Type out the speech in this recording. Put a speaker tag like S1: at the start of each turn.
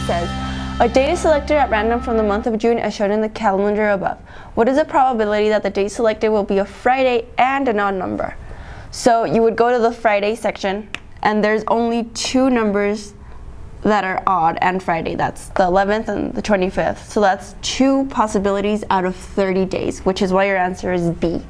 S1: says, a date is selected at random from the month of June as shown in the calendar above. What is the probability that the date selected will be a Friday and an odd number? So you would go to the Friday section and there's only two numbers that are odd and Friday. That's the 11th and the 25th. So that's two possibilities out of 30 days, which is why your answer is B.